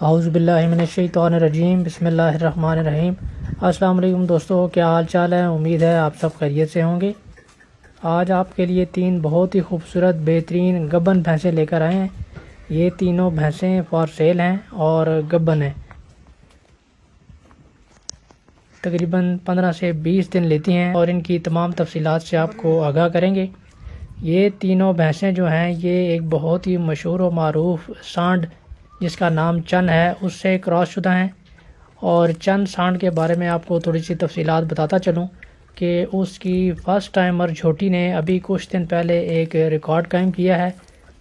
हाउज़बिल्लिनशैतरजीम बसमीम अस्सलाम दोस्तों, क्या हाल चाल है? उम्मीद है आप सब खैरियत से होंगे। आज आपके लिए तीन बहुत ही खूबसूरत, बेहतरीन गबन भैंसें लेकर आए हैं। ये तीनों भैंसें फॉर सेल हैं और गबन हैं। तकरीबन 15 से 20 दिन लेती हैं और इनकी तमाम तफसीलात से आपको आगाह करेंगे। ये तीनों भैंसें जो हैं, ये एक बहुत ही मशहूर व मरूफ सांड जिसका नाम चन है, उससे क्रॉस शुदा हैं। और चंद सांड के बारे में आपको थोड़ी सी तफसीलात बताता चलूँ कि उसकी फ़र्स्ट टाइमर झोटी ने अभी कुछ दिन पहले एक रिकॉर्ड कायम किया है।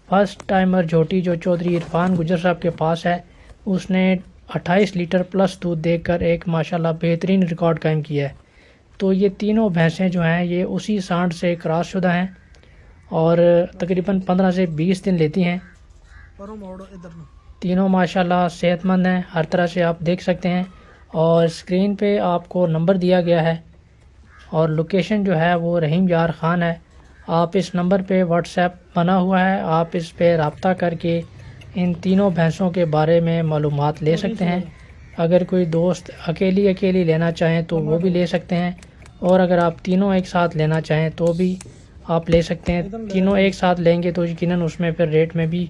फ़र्स्ट टाइमर झोटी जो चौधरी इरफान गुजर साहब के पास है, उसने 28 लीटर प्लस दूध देकर एक माशाल्लाह बेहतरीन रिकॉर्ड कायम किया है। तो ये तीनों भैंसें जो हैं, ये उसी सांड से क्रॉस शुदा हैं और तकरीबन 15 से 20 दिन लेती हैं। तीनों माशाल्लाह सेहतमंद हैं हर तरह से आप देख सकते हैं। और स्क्रीन पे आपको नंबर दिया गया है और लोकेशन जो है वो रहीम यार ख़ान है। आप इस नंबर पे व्हाट्सएप बना हुआ है आप इस पे रबता करके इन तीनों भैंसों के बारे में मालूम ले सकते हैं। अगर कोई दोस्त अकेली अकेली लेना चाहें तो वो भी ले सकते हैं और अगर आप तीनों एक साथ लेना चाहें तो भी आप ले सकते हैं। तीनों एक साथ लेंगे तो यकीन उसमें फिर रेट में भी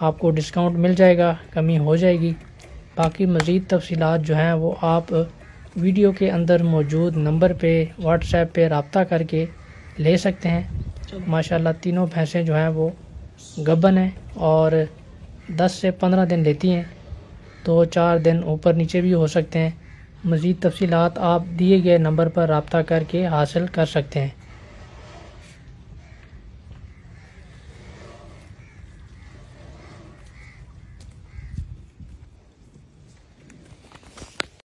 आपको डिस्काउंट मिल जाएगा कमी हो जाएगी। बाकी मज़ीद तफसीलात जो हैं वो आप वीडियो के अंदर मौजूद नंबर पे व्हाट्सएप पे रबता करके ले सकते हैं। माशाल्लाह तीनों भैंसें जो हैं वो गबन हैं और 10 से 15 दिन लेती हैं दो चार दिन ऊपर नीचे भी हो सकते हैं। मज़ीद तफसीलात आप दिए गए नंबर पर रबता करके हासिल कर सकते हैं।